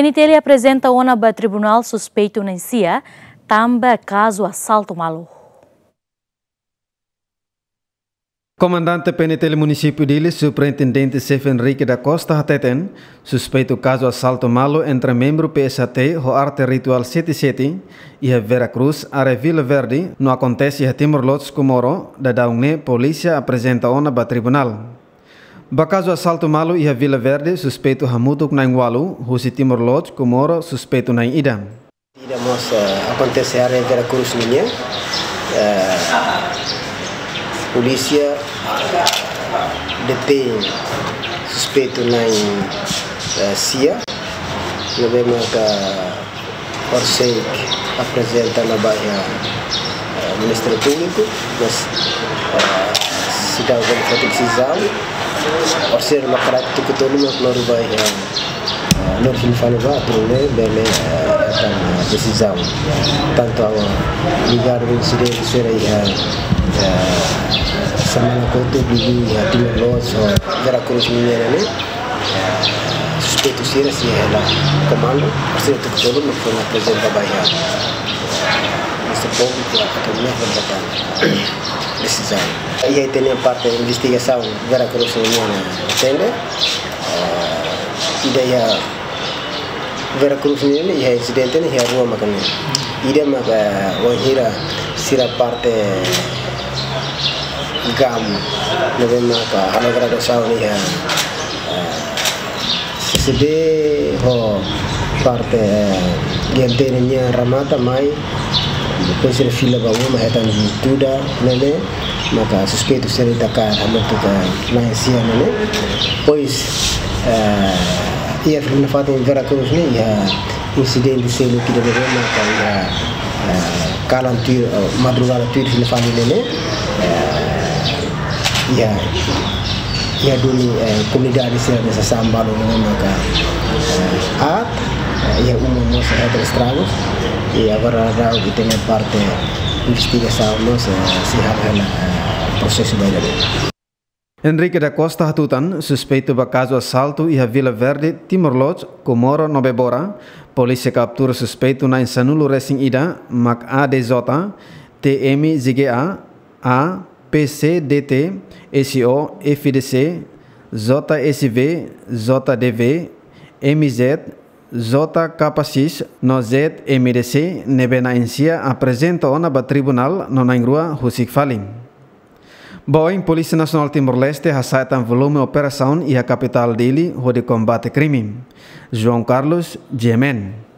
PNTL apresenta ba tribunal suspeito na CIA, também caso assalto malu. Comandante PNTL município dele, Superintendente Chef Henrique da Costa Hateten, suspeito caso assalto malo entre membro PSAT, o arte ritual 77 e a Vera Cruz, área Vila Verde, no acontece a Timor-Leste Comoro, da Daune, polícia apresenta ona ba tribunal. Bakazo assalto malo e a Vila Verde, suspeito Hamutuk na Ingualu, Husi Timor Leste, Comoro, suspeito na Ida. Ida mos uh, acontece a área Vera Cruz minha. Uh, polícia detém suspeito na uh, CIA. Nós que Orseic apresenta na Bahia uh, Ministério Público, mas uh, se dá uma decisão Orser makarat tu ketua ni mak lor bai ya. Lor sin falo ba trune bele tan decisão. Tanto a ligar o incidente será ya semana koto bili ya timor los o vera cruz minha ne. Suspeito sira si ela comando. Orser tu ketua ni mak apresenta bai pubblico attorniato Batano. This is Iya, Io teniamo parte investigazione vera croce Iya. tende. Uh, ah, idea e vera Iya, in ya incidente ne ya ruwa makane. Ida maka wahira sira parte gam nebe maka halagra dosau ne ya sebe ho parte ah, uh, gamteninya ramata mai ele fila ba uma hetan tuda nele maka suspeito ser Dakar hamatu ka lancia nele pois uh, ia frina fata em Veracruz ne ia incidente selo que deve maka ia kalan tur madrugada tur frina fata nele ia ia duni komunidade ser nessa sambalo nele maka at ia umum moça estragos e agora já o que a parte de investigação nossa se revela o processo da Enrique da Costa Hatutan, suspeito do caso assalto e Vila Verde, Timor-Leste, Comoro, Nobebora. Polícia captura suspeito na Insanulo Racing Ida, MAC ADJ, TMZGA, A, PCDT, SO, FDC, JSV, JDV, MZ, JK6 no ZMDC Nebenaencia apresenta ona ba tribunal no Naingrua Husik Falim. Boeing Polícia Nacional Timor-Leste hasaitan volume operação e a capital dele, onde combate crime. João Carlos, Gemen.